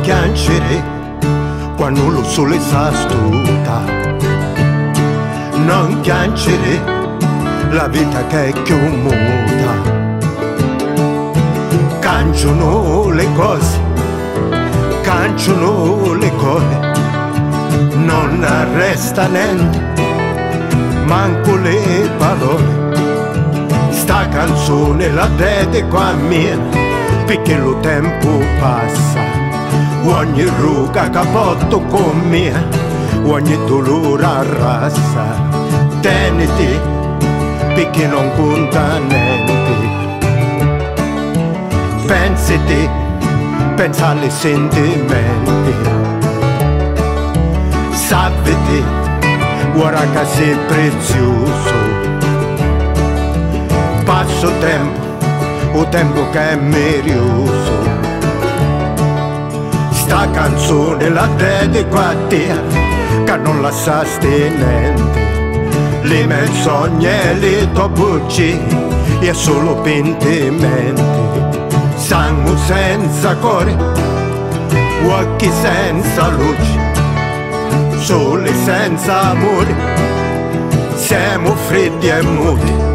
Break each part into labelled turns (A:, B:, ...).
A: non piangere quando lo sole sa stuta non piangere la vita che è più muta cangiano le cose cangiano le cose. Non resta niente manco le parole. Sta canzone la dedico a me perché lo tempo passa ogni ruga capotto con me ogni dolore arrasa teniti perché non conta niente. Pensati pensa alle sentimenti. Sapete ora che sei prezioso. Passo tempo o tempo che è merioso. Sta canzone la dedico a te, che non la sa niente. Le menzogne e le tue bugie, è solo pentimenti. Sangue senza cuore, occhi senza luce, sole senza amore, siamo freddi e muti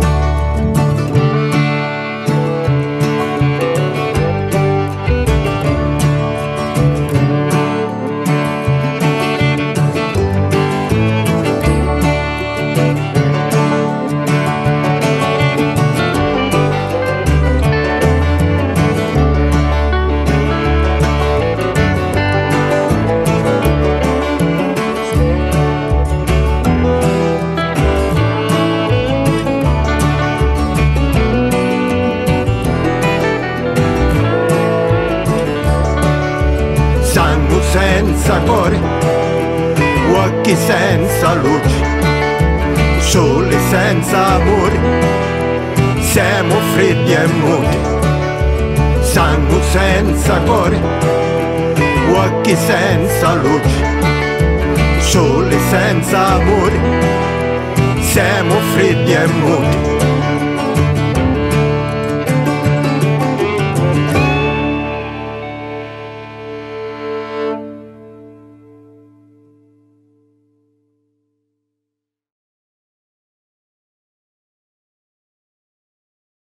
A: senza cuore, occhi senza luce, sole senza amore, siamo freddi e muti, sangue senza cuore, occhi senza luce, sole senza amore, siamo freddi e muti.